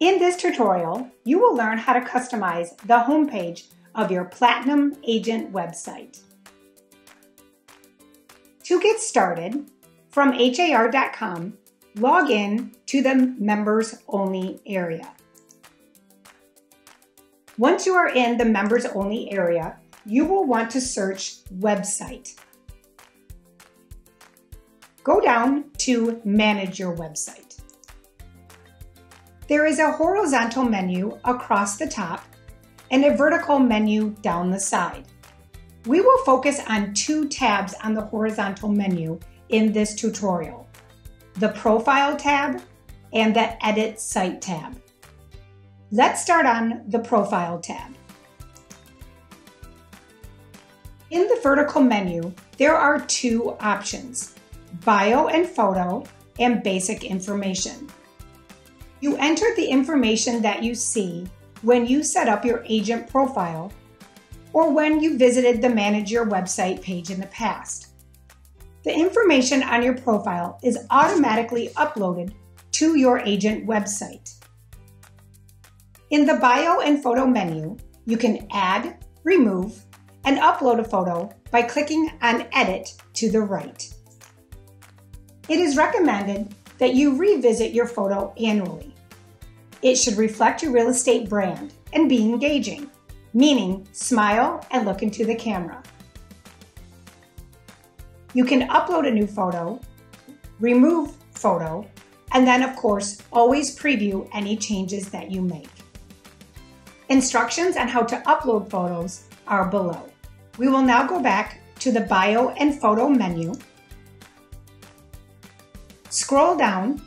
In this tutorial, you will learn how to customize the homepage of your Platinum Agent website. To get started, from har.com, log in to the Members Only area. Once you are in the Members Only area, you will want to search Website. Go down to Manage Your Website. There is a horizontal menu across the top and a vertical menu down the side. We will focus on two tabs on the horizontal menu in this tutorial, the Profile tab and the Edit Site tab. Let's start on the Profile tab. In the vertical menu, there are two options, Bio and Photo and Basic Information. You enter the information that you see when you set up your agent profile or when you visited the Manage Your Website page in the past. The information on your profile is automatically uploaded to your agent website. In the Bio and Photo menu, you can add, remove, and upload a photo by clicking on Edit to the right. It is recommended that you revisit your photo annually. It should reflect your real estate brand and be engaging, meaning smile and look into the camera. You can upload a new photo, remove photo, and then of course, always preview any changes that you make. Instructions on how to upload photos are below. We will now go back to the Bio and Photo menu Scroll down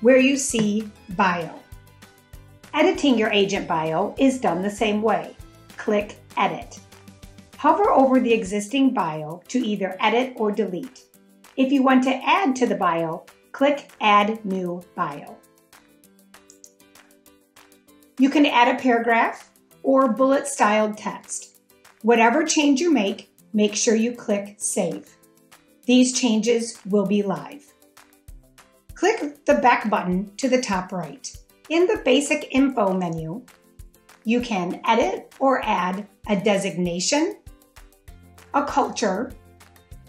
where you see Bio. Editing your agent bio is done the same way. Click Edit. Hover over the existing bio to either edit or delete. If you want to add to the bio, click Add New Bio. You can add a paragraph or bullet styled text. Whatever change you make, make sure you click Save. These changes will be live. Click the back button to the top right. In the Basic Info menu, you can edit or add a designation, a culture,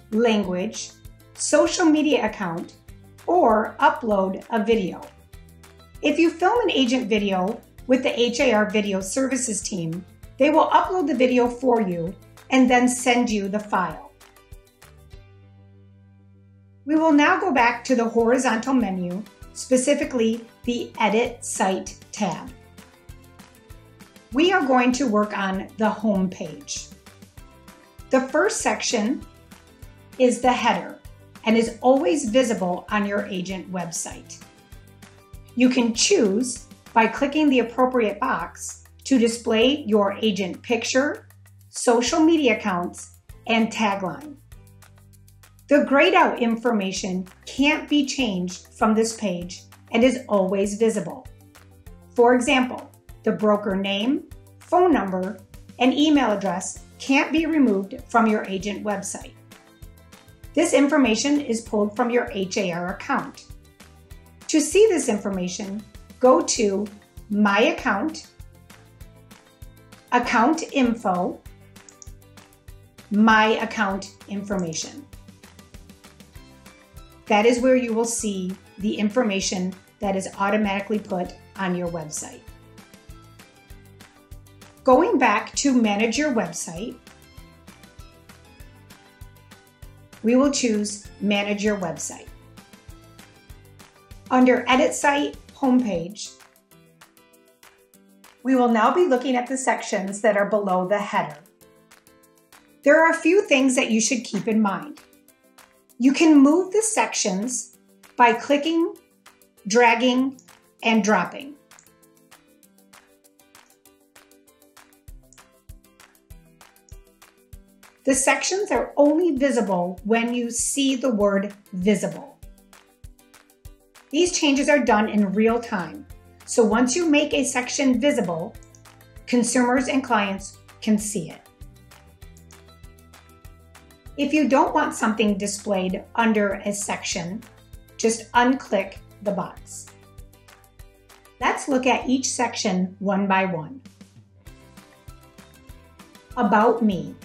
language, social media account, or upload a video. If you film an agent video with the HAR Video Services team, they will upload the video for you and then send you the file. We will now go back to the horizontal menu, specifically the Edit Site tab. We are going to work on the home page. The first section is the header and is always visible on your agent website. You can choose by clicking the appropriate box to display your agent picture, social media accounts, and tagline. The grayed out information can't be changed from this page and is always visible. For example, the broker name, phone number, and email address can't be removed from your agent website. This information is pulled from your HAR account. To see this information, go to My Account, Account Info, My Account Information. That is where you will see the information that is automatically put on your website. Going back to manage your website, we will choose manage your website. Under edit site homepage, we will now be looking at the sections that are below the header. There are a few things that you should keep in mind. You can move the sections by clicking, dragging, and dropping. The sections are only visible when you see the word visible. These changes are done in real time. So once you make a section visible, consumers and clients can see it. If you don't want something displayed under a section, just unclick the box. Let's look at each section one by one. About Me.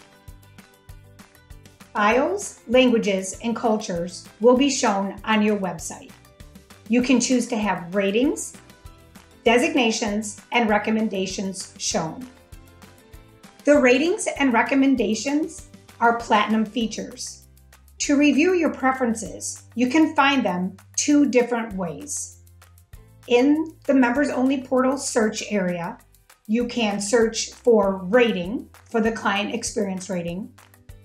Bios, languages, and cultures will be shown on your website. You can choose to have ratings, designations, and recommendations shown. The ratings and recommendations are platinum features. To review your preferences, you can find them two different ways. In the members only portal search area, you can search for rating for the client experience rating,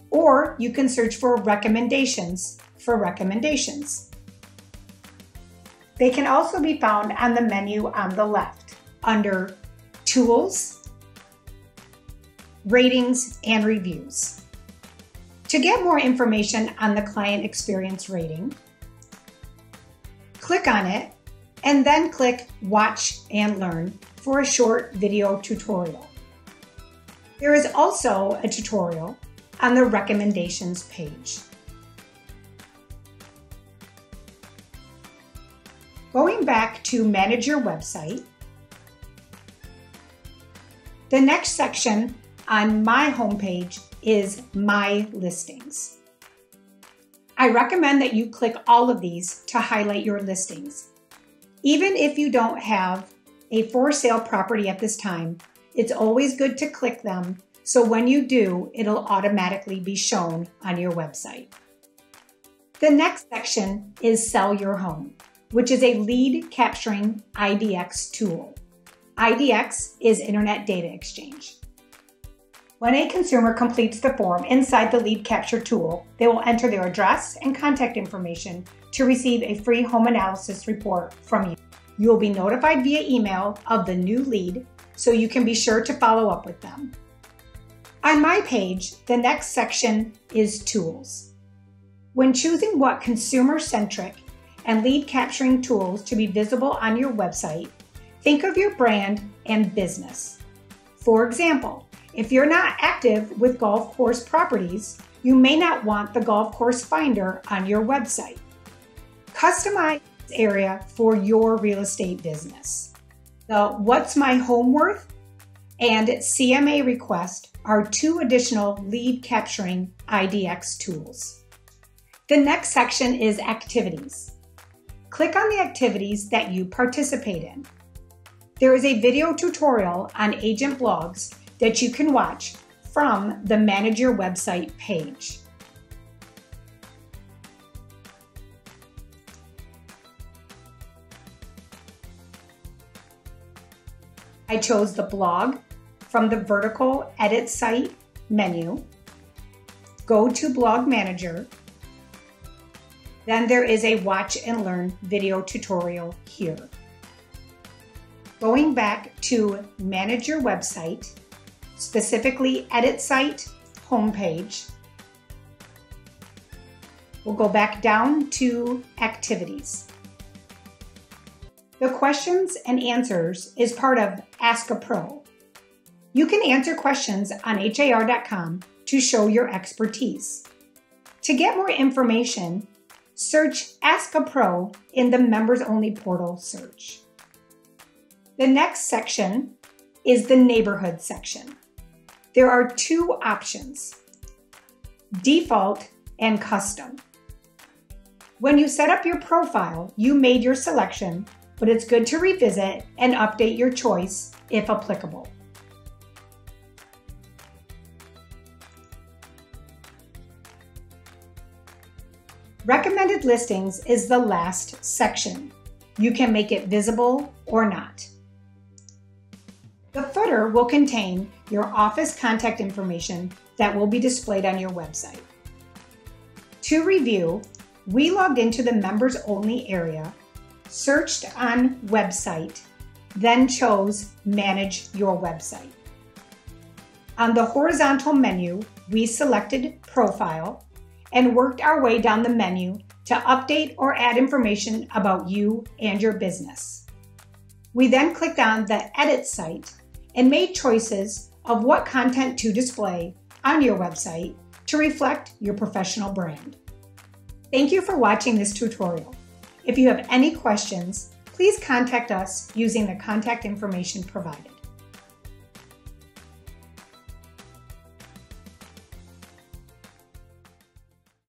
or you can search for recommendations for recommendations. They can also be found on the menu on the left under Tools, Ratings, and Reviews. To get more information on the client experience rating, click on it and then click Watch and Learn for a short video tutorial. There is also a tutorial on the recommendations page. Going back to manage your website, the next section on my homepage is My Listings. I recommend that you click all of these to highlight your listings. Even if you don't have a for sale property at this time, it's always good to click them so when you do, it'll automatically be shown on your website. The next section is Sell Your Home which is a lead capturing IDX tool. IDX is Internet Data Exchange. When a consumer completes the form inside the lead capture tool, they will enter their address and contact information to receive a free home analysis report from you. You will be notified via email of the new lead so you can be sure to follow up with them. On my page, the next section is Tools. When choosing what consumer centric and lead capturing tools to be visible on your website, think of your brand and business. For example, if you're not active with golf course properties, you may not want the golf course finder on your website. Customize this area for your real estate business. The What's My Home Worth and CMA Request are two additional lead capturing IDX tools. The next section is Activities click on the activities that you participate in. There is a video tutorial on agent blogs that you can watch from the Manage Your Website page. I chose the blog from the vertical edit site menu. Go to Blog Manager then there is a watch and learn video tutorial here. Going back to manage your website, specifically edit site homepage, we'll go back down to activities. The questions and answers is part of Ask a Pro. You can answer questions on har.com to show your expertise. To get more information, search Ask a Pro in the Members Only portal search. The next section is the Neighborhood section. There are two options default and custom. When you set up your profile, you made your selection, but it's good to revisit and update your choice if applicable. Recommended listings is the last section. You can make it visible or not. The footer will contain your office contact information that will be displayed on your website. To review, we logged into the members only area, searched on website, then chose manage your website. On the horizontal menu, we selected profile and worked our way down the menu to update or add information about you and your business. We then clicked on the Edit site and made choices of what content to display on your website to reflect your professional brand. Thank you for watching this tutorial. If you have any questions, please contact us using the contact information provided.